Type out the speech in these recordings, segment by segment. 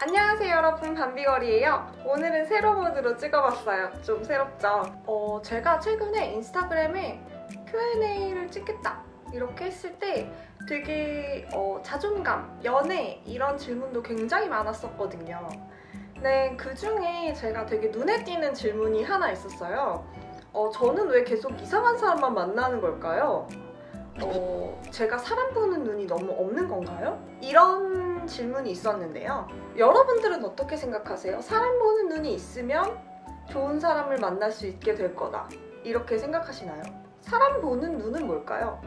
안녕하세요 여러분. 밤비걸이에요. 오늘은 세로 모드로 찍어봤어요. 좀 새롭죠? 어, 제가 최근에 인스타그램에 Q&A를 찍겠다. 이렇게 했을 때 되게 어, 자존감, 연애 이런 질문도 굉장히 많았었거든요. 네, 그 중에 제가 되게 눈에 띄는 질문이 하나 있었어요. 어, 저는 왜 계속 이상한 사람만 만나는 걸까요? 어, 제가 사람 보는 눈이 너무 없는 건가요? 이런 질문이 있었는데요. 여러분들은 어떻게 생각하세요? 사람 보는 눈이 있으면 좋은 사람을 만날 수 있게 될 거다. 이렇게 생각하시나요? 사람 보는 눈은 뭘까요?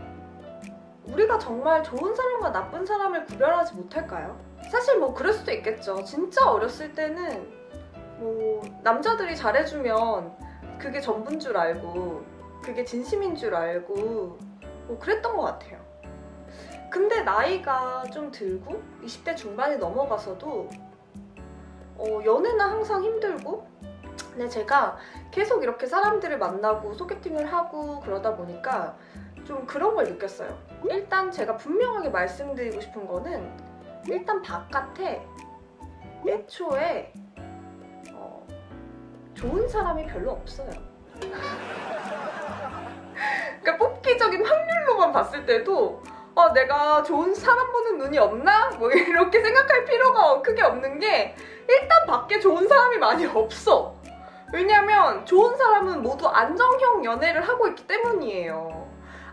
우리가 정말 좋은 사람과 나쁜 사람을 구별하지 못할까요? 사실 뭐 그럴 수도 있겠죠. 진짜 어렸을 때는 뭐 남자들이 잘해주면 그게 전부인 줄 알고 그게 진심인 줄 알고 뭐 그랬던 것 같아요. 근데 나이가 좀 들고 20대 중반이 넘어가서도 어, 연애는 항상 힘들고 근데 제가 계속 이렇게 사람들을 만나고 소개팅을 하고 그러다 보니까 좀 그런 걸 느꼈어요. 일단 제가 분명하게 말씀드리고 싶은 거는 일단 바깥에 애초에 어, 좋은 사람이 별로 없어요. 그러니까 뽑기적인 확률로만 봤을 때도 어, 내가 좋은 사람 보는 눈이 없나? 뭐 이렇게 생각할 필요가 크게 없는 게 일단 밖에 좋은 사람이 많이 없어. 왜냐면 좋은 사람은 모두 안정형 연애를 하고 있기 때문이에요.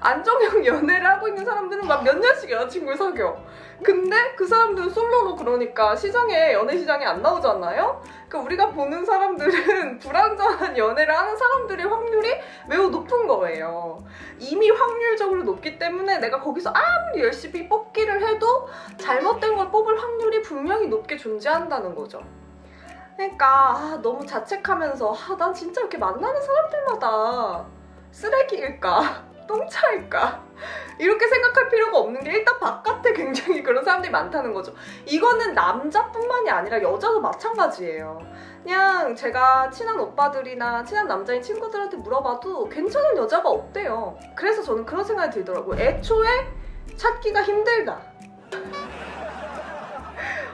안정형 연애를 하고 있는 사람들은 막 몇 년씩 여자친구를 사귀어. 근데 그 사람들은 솔로로 그러니까 시장에 연애 시장에 안 나오잖아요. 그러니까 우리가 보는 사람들은 불안정한 연애를 하는 사람들의 확률이 매우 높은 거예요. 이미 확률적으로 높기 때문에 내가 거기서 아무리 열심히 뽑기를 해도 잘못된 걸 뽑을 확률이 분명히 높게 존재한다는 거죠. 그러니까 아, 너무 자책하면서 아, 난 진짜 이렇게 만나는 사람들마다 쓰레기일까? 똥차일까? 이렇게 생각할 필요가 없는 게 일단 바깥에 굉장히 그런 사람들이 많다는 거죠. 이거는 남자뿐만이 아니라 여자도 마찬가지예요. 그냥 제가 친한 오빠들이나 친한 남자인 친구들한테 물어봐도 괜찮은 여자가 없대요. 그래서 저는 그런 생각이 들더라고요. 애초에 찾기가 힘들다.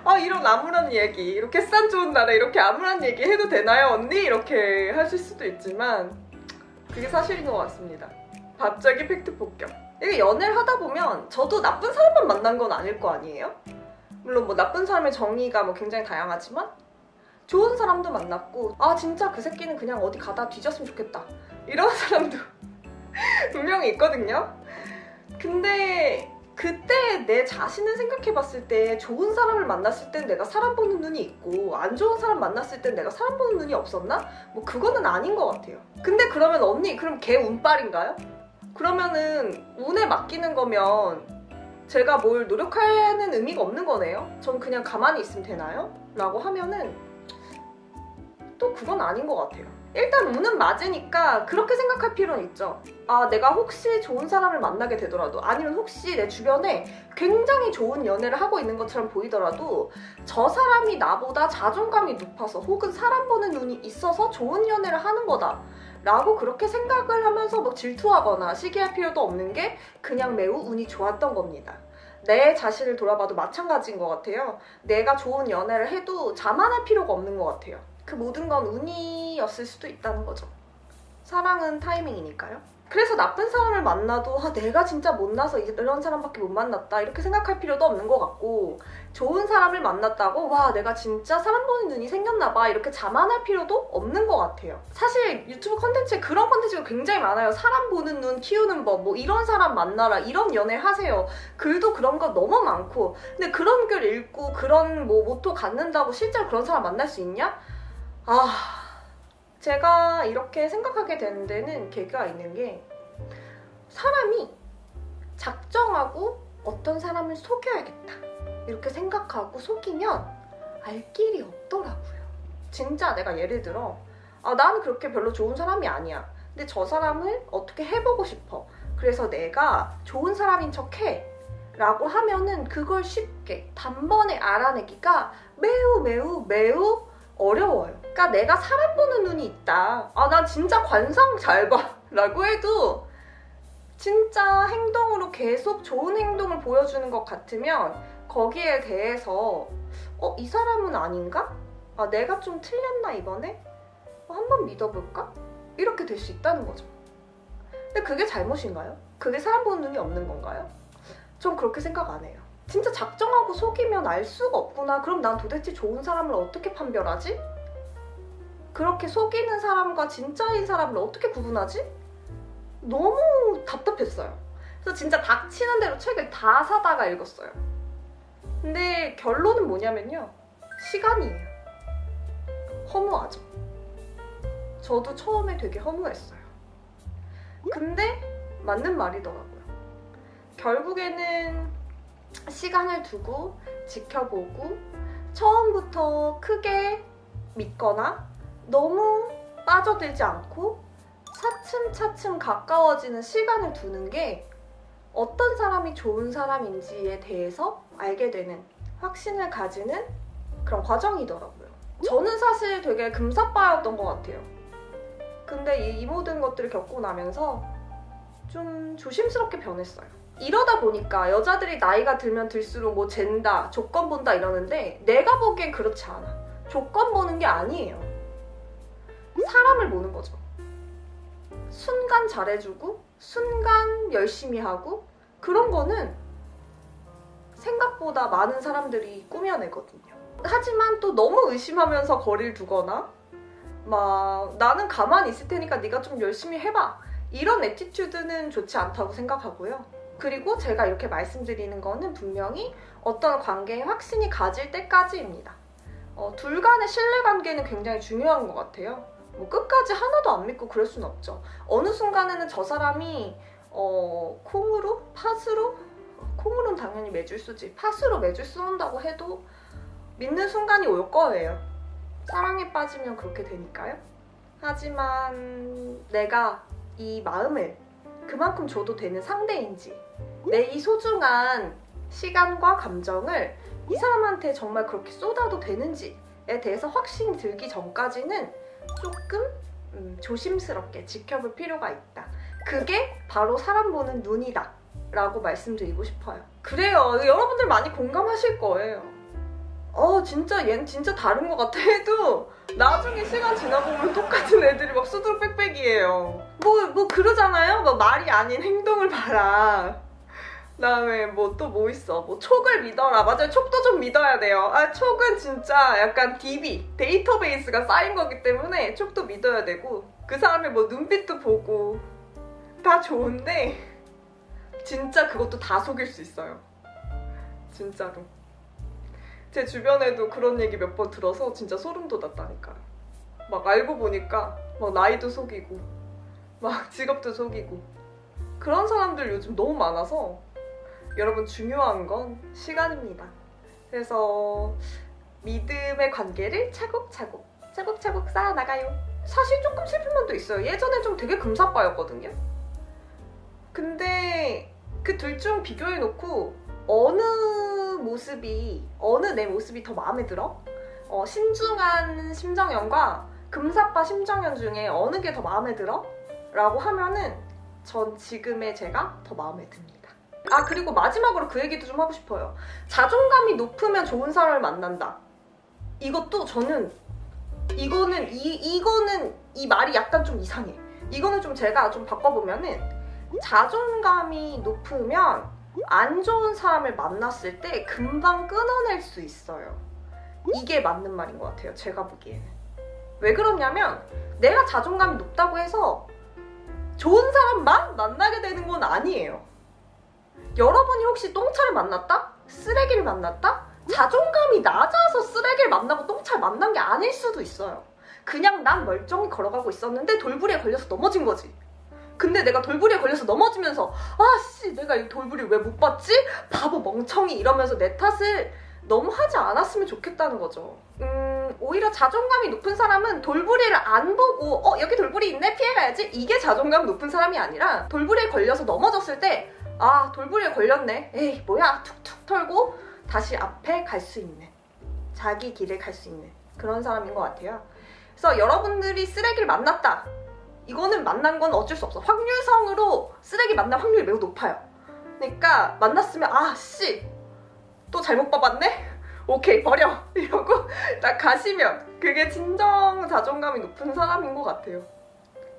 아 이런 아무런 얘기 이렇게 싼 좋은 날에 이렇게 아무런 얘기 해도 되나요 언니? 이렇게 하실 수도 있지만 그게 사실인 것 같습니다. 갑자기 팩트 폭격. 이게 연애를 하다 보면 저도 나쁜 사람만 만난 건 아닐 거 아니에요? 물론 뭐 나쁜 사람의 정의가 뭐 굉장히 다양하지만 좋은 사람도 만났고 아 진짜 그 새끼는 그냥 어디 가다 뒤졌으면 좋겠다 이런 사람도 분명히 있거든요. 근데 그때 내 자신을 생각해봤을 때 좋은 사람을 만났을 땐 내가 사람 보는 눈이 있고 안 좋은 사람 만났을 땐 내가 사람 보는 눈이 없었나? 뭐 그거는 아닌 것 같아요. 근데 그러면 언니 그럼 걔 운빨인가요? 그러면은 운에 맡기는 거면 제가 뭘 노력하는 의미가 없는 거네요? 전 그냥 가만히 있으면 되나요? 라고 하면은 또 그건 아닌 것 같아요. 일단 운은 맞으니까 그렇게 생각할 필요는 있죠. 아, 내가 혹시 좋은 사람을 만나게 되더라도 아니면 혹시 내 주변에 굉장히 좋은 연애를 하고 있는 것처럼 보이더라도 저 사람이 나보다 자존감이 높아서 혹은 사람 보는 눈이 있어서 좋은 연애를 하는 거다. 라고 그렇게 생각을 하면서 뭐 질투하거나 시기할 필요도 없는 게 그냥 매우 운이 좋았던 겁니다. 내 자신을 돌아봐도 마찬가지인 것 같아요. 내가 좋은 연애를 해도 자만할 필요가 없는 것 같아요. 그 모든 건 운이었을 수도 있다는 거죠. 사랑은 타이밍이니까요. 그래서 나쁜 사람을 만나도 아, 내가 진짜 못나서 이런 사람밖에 못 만났다. 이렇게 생각할 필요도 없는 것 같고 좋은 사람을 만났다고 와 내가 진짜 사람 보는 눈이 생겼나 봐. 이렇게 자만할 필요도 없는 것 같아요. 사실 유튜브 컨텐츠에 그런 컨텐츠가 굉장히 많아요. 사람 보는 눈 키우는 법 뭐 이런 사람 만나라 이런 연애 하세요. 글도 그런 거 너무 많고. 근데 그런 글 읽고 그런 뭐 모토 갖는다고 실제로 그런 사람 만날 수 있냐? 아 제가 이렇게 생각하게 되는 데는 계기가 있는 게 사람이 작정하고 어떤 사람을 속여야겠다 이렇게 생각하고 속이면 알 길이 없더라고요. 진짜 내가 예를 들어 아, 나는 그렇게 별로 좋은 사람이 아니야. 근데 저 사람을 어떻게 해보고 싶어. 그래서 내가 좋은 사람인 척 해. 라고 하면은 그걸 쉽게 단번에 알아내기가 매우 매우 매우 어려워요. 그러니까 내가 사람 보는 눈이 있다. 아, 나 진짜 관상 잘 봐. 라고 해도 진짜 행동으로 계속 좋은 행동을 보여주는 것 같으면 거기에 대해서 어, 이 사람은 아닌가? 아, 내가 좀 틀렸나 이번에? 어, 한번 믿어볼까? 이렇게 될 수 있다는 거죠. 근데 그게 잘못인가요? 그게 사람 보는 눈이 없는 건가요? 전 그렇게 생각 안 해요. 진짜 작정하고 속이면 알 수가 없구나. 그럼 난 도대체 좋은 사람을 어떻게 판별하지? 그렇게 속이는 사람과 진짜인 사람을 어떻게 구분하지? 너무 답답했어요. 그래서 진짜 닥치는 대로 책을 다 사다가 읽었어요. 근데 결론은 뭐냐면요. 시간이에요. 허무하죠. 저도 처음에 되게 허무했어요. 근데 맞는 말이더라고요. 결국에는 시간을 두고 지켜보고 처음부터 크게 믿거나 너무 빠져들지 않고 차츰차츰 가까워지는 시간을 두는 게 어떤 사람이 좋은 사람인지에 대해서 알게 되는 확신을 가지는 그런 과정이더라고요. 저는 사실 되게 금사빠였던 것 같아요. 근데 이, 이 모든 것들을 겪고 나면서 좀 조심스럽게 변했어요. 이러다 보니까 여자들이 나이가 들면 들수록 뭐 젠다, 조건 본다 이러는데 내가 보기엔 그렇지 않아. 조건 보는 게 아니에요. 사람을 보는 거죠. 순간 잘해주고, 순간 열심히 하고, 그런 거는 생각보다 많은 사람들이 꾸며내거든요. 하지만 또 너무 의심하면서 거리를 두거나, 막 나는 가만히 있을 테니까 네가 좀 열심히 해봐. 이런 애티튜드는 좋지 않다고 생각하고요. 그리고 제가 이렇게 말씀드리는 거는 분명히 어떤 관계에 확신이 가질 때까지입니다. 어, 둘 간의 신뢰관계는 굉장히 중요한 것 같아요. 뭐 끝까지 하나도 안 믿고 그럴 순 없죠. 어느 순간에는 저 사람이 어, 콩으로? 팥으로? 콩으로는 당연히 매줄 쓰지. 팥으로 매줄 쓰는다고 해도 믿는 순간이 올 거예요. 사랑에 빠지면 그렇게 되니까요. 하지만 내가 이 마음을 그만큼 줘도 되는 상대인지 내 이 소중한 시간과 감정을 이 사람한테 정말 그렇게 쏟아도 되는지에 대해서 확신이 들기 전까지는 조금 음, 조심스럽게 지켜볼 필요가 있다. 그게 바로 사람 보는 눈이다. 라고 말씀드리고 싶어요. 그래요. 여러분들 많이 공감하실 거예요. 어, 진짜 얜 진짜 다른 것 같아 해도 나중에 시간 지나보면 똑같은 애들이 막 수두룩 빽빽이에요. 뭐, 뭐 그러잖아요? 뭐 말이 아닌 행동을 봐라. 그다음에 뭐 또 뭐 있어? 뭐 촉을 믿어라. 맞아요. 촉도 좀 믿어야 돼요. 아 촉은 진짜 약간 DB 데이터베이스가 쌓인 거기 때문에 촉도 믿어야 되고 그 사람의 뭐 눈빛도 보고 다 좋은데 진짜 그것도 다 속일 수 있어요. 진짜로. 제 주변에도 그런 얘기 몇 번 들어서 진짜 소름 돋았다니까요. 막 알고 보니까 막 나이도 속이고 막 직업도 속이고. 그런 사람들 요즘 너무 많아서 여러분 중요한 건 시간입니다. 그래서 믿음의 관계를 차곡차곡 차곡차곡 쌓아나가요. 사실 조금 슬픈 면도 있어요. 예전에 좀 되게 금사빠였거든요. 근데 그 둘 중 비교해놓고 어느 모습이 어느 내 모습이 더 마음에 들어? 어, 신중한 심정연과 금사빠 심정연 중에 어느 게 더 마음에 들어? 라고 하면은 전 지금의 제가 더 마음에 듭니다. 아 그리고 마지막으로 그 얘기도 좀 하고 싶어요. 자존감이 높으면 좋은 사람을 만난다. 이것도 저는 이거는 이 이거는 이 말이 약간 좀 이상해. 이거는 좀 제가 좀 바꿔보면은 자존감이 높으면 안 좋은 사람을 만났을 때 금방 끊어낼 수 있어요. 이게 맞는 말인 것 같아요. 제가 보기에는. 왜 그러냐면 내가 자존감이 높다고 해서 좋은 사람만 만나게 되는 건 아니에요. 여러분이 혹시 똥차를 만났다? 쓰레기를 만났다? 자존감이 낮아서 쓰레기를 만나고 똥차를 만난 게 아닐 수도 있어요. 그냥 난 멀쩡히 걸어가고 있었는데 돌부리에 걸려서 넘어진 거지. 근데 내가 돌부리에 걸려서 넘어지면서 아씨 내가 이 돌부리 왜 못 봤지? 바보 멍청이 이러면서 내 탓을 너무 하지 않았으면 좋겠다는 거죠. 음, 오히려 자존감이 높은 사람은 돌부리를 안 보고 어 여기 돌부리 있네 피해가야지 이게 자존감 높은 사람이 아니라 돌부리에 걸려서 넘어졌을 때 아 돌부리에 걸렸네. 에이 뭐야? 툭툭 털고 다시 앞에 갈 수 있는 자기 길을 갈수 있는 그런 사람인 것 같아요. 그래서 여러분들이 쓰레기를 만났다. 이거는 만난 건 어쩔 수 없어. 확률성으로 쓰레기 만날 확률이 매우 높아요. 그러니까 만났으면 아씨 또 잘못 봐봤네? 오케이 버려. 이러고 딱 가시면 그게 진정 자존감이 높은 사람인 것 같아요.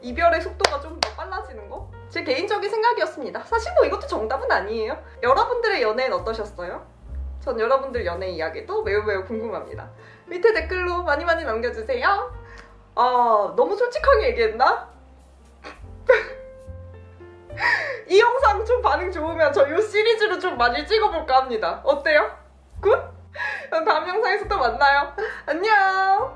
이별의 속도가 좀 더 빨라지는 거? 제 개인적인 생각이었습니다. 사실 뭐 이것도 정답은 아니에요. 여러분들의 연애는 어떠셨어요? 전 여러분들 연애 이야기도 매우 매우 궁금합니다. 밑에 댓글로 많이 많이 남겨주세요. 아 너무 솔직하게 얘기했나? 이 영상 좀 반응 좋으면 저 이 시리즈를 좀 많이 찍어볼까 합니다. 어때요? good? 그럼 다음 영상에서 또 만나요. 안녕!